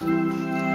了。